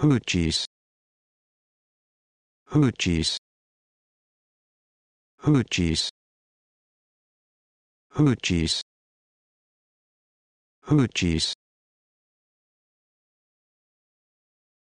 hoochies. Hoochies. Hoochies. Hoochies. Hoochies.